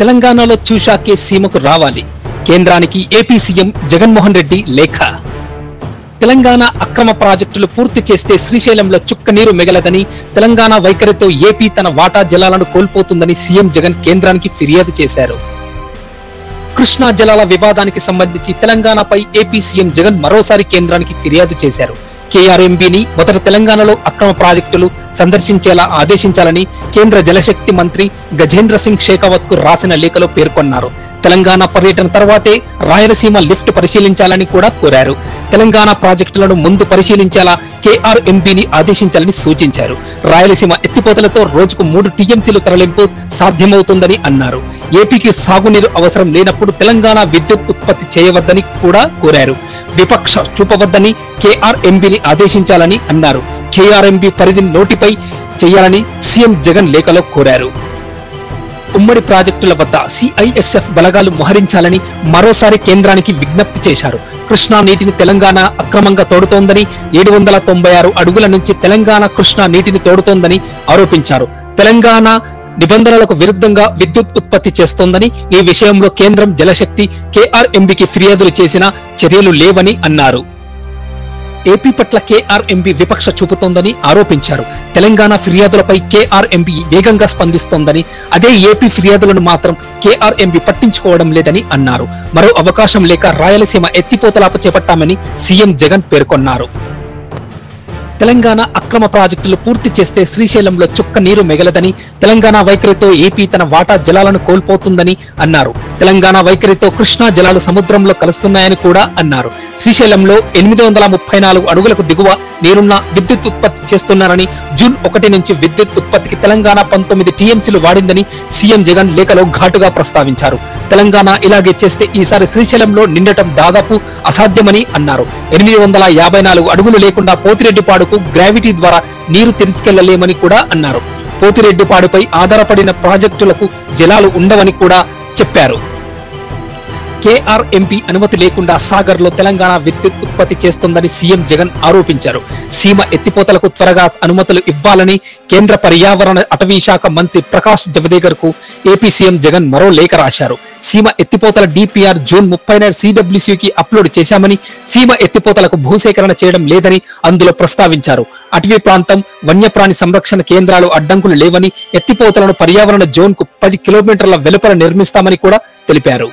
తెలంగాణలో చూశాకే సీమకు రావాలి. కేంద్రానికి ఏపీ సీఎం జగన్మోహన్ రెడ్డి లేఖ. తెలంగాణ అక్రమ ప్రాజెక్టులు పూర్తి చేస్తే శ్రీశైలంలో చుక్క నీరు మిగలదని తెలంగాణ వైఖరితో ఏపీ తన వాటా జలాలను కోల్పోతుందని సీఎం జగన్ కేంద్రానికి ఫిర్యాదు చేశారు. కృష్ణా జలాల వివాదానికి సంబంధించి తెలంగాణపై ఏపీ సీఎం జగన్ మరోసారి కేంద్రానికి ఫిర్యాదు చేశారు. కేఆర్ఎంబిని మొదట తెలంగాణలో అక్రమ ప్రాజెక్టులు సందర్శించేలా ఆదేశించాలని కేంద్ర జలశక్తి మంత్రి గజేంద్ర సింగ్ షేకావత్కు రాసిన లేఖలో పేర్కొన్నారు. తెలంగాణ పర్యటన తర్వాతే రాయలసీమ లిఫ్ట్ పరిశీలించాలని కూడా కోరారు. తెలంగాణ ప్రాజెక్టులను ముందు పరిశీలించేలా కేఆర్ఎంబిని ఆదేశించాలని సూచించారు. రాయలసీమ ఎత్తిపోతలతో రోజుకు మూడు టీఎంసీలు తరలింపు సాధ్యమవుతుందని అన్నారు. ఏపీకి సాగునీరు అవసరం లేనప్పుడు తెలంగాణ విద్యుత్ ఉత్పత్తి చేయవద్దని కూడా కోరారు. విపక్ష చూపవద్దని కేఆర్ఎంబిని ఆదేశించాలని అన్నారు. కేఆర్ఎంబి పరిధిని నోటిపై చేయాలని సీఎం జగన్ లేఖలో కోరారు. ఉమ్మడి ప్రాజెక్టుల వద్ద సిఐఎస్ఎఫ్ బలగాలు మోహరించాలని మరోసారి కేంద్రానికి విజ్ఞప్తి చేశారు. కృష్ణా నీటిని తెలంగాణ అక్రమంగా తోడుతోందని ఏడు వందల తొంభై ఆరు అడుగుల నుంచి తెలంగాణ కృష్ణా నీటిని తోడుతోందని ఆరోపించారు. తెలంగాణ నిబంధనలకు విరుద్ధంగా విద్యుత్ ఉత్పత్తి చేస్తోందని ఈ విషయంలో కేంద్రం జలశక్తి కేఆర్ఎంబికి ఫిర్యాదులు చేసినా చర్యలు లేవని అన్నారు. ఏపీ పట్ల కేఆర్ఎంబి విపక్ష చూపుతోందని ఆరోపించారు. తెలంగాణ ఫిర్యాదులపై కేఆర్ఎంబి వేగంగా స్పందిస్తోందని అదే ఏపీ ఫిర్యాదులను మాత్రం కేఆర్ఎంబి పట్టించుకోవడం లేదని అన్నారు. మరో అవకాశం లేక రాయలసీమ ఎత్తిపోతలాప చేపట్టామని సీఎం జగన్ పేర్కొన్నారు. తెలంగాణ అక్రమ ప్రాజెక్టులు పూర్తి చేస్తే శ్రీశైలంలో చుక్క నీరు మిగలదని తెలంగాణ వైఖరితో ఏపీ తన వాటా జలాలను కోల్పోతుందని అన్నారు. తెలంగాణ వైఖరితో కృష్ణా జలాలు సముద్రంలో కలుస్తున్నాయని కూడా అన్నారు. శ్రీశైలంలో ఎనిమిది వందల ముప్పై నాలుగు అడుగులకు దిగువ నీరున్న విద్యుత్ ఉత్పత్తి చేస్తున్నారని జూన్ ఒకటి నుంచి విద్యుత్ ఉత్పత్తికి తెలంగాణ పంతొమ్మిది టీఎంసీలు వాడిందని సీఎం జగన్ లేఖలో ఘాటుగా ప్రస్తావించారు. తెలంగాణ ఇలాగే చేస్తే ఈసారి శ్రీశైలంలో నిండటం దాదాపు అసాధ్యమని అన్నారు. ఎనిమిది వందల యాభై నాలుగు అడుగులు లేకుండా పోతిరెడ్డిపాడుకు గ్రావిటీ ద్వారా నీరు తీసుకెళ్ళలేమని కూడా అన్నారు. పోతిరెడ్డిపాడుపై ఆధారపడిన ప్రాజెక్టులకు జలాలు ఉండవని కూడా చెప్పారు. కేఆర్ఎంపీ అనుమతి లేకుండా సాగర్లో తెలంగాణ విద్యుత్ ఉత్పత్తి చేస్తోందని సీఎం జగన్ ఆరోపించారు. సీమ ఎత్తిపోతలకు త్వరగా అనుమతులు ఇవ్వాలని కేంద్ర పర్యావరణ అటవీ శాఖ మంత్రి ప్రకాష్ జవదేకర్కు ఏపీ సీఎం జగన్ మరో లేఖ రాశారు. సీమ ఎత్తిపోతల డిపిఆర్ జూన్ ముప్పై సిడబ్ల్యూసీకి అప్లోడ్ చేశామని సీమ ఎత్తిపోతలకు భూసేకరణ చేయడం లేదని అందులో ప్రస్తావించారు. అటవీ ప్రాంతం వన్యప్రాణి సంరక్షణ కేంద్రాలు అడ్డంకులు లేవని ఎత్తిపోతలను పర్యావరణ జోన్కు పది కిలోమీటర్ల వెలుపల నిర్మిస్తామని కూడా తెలిపారు.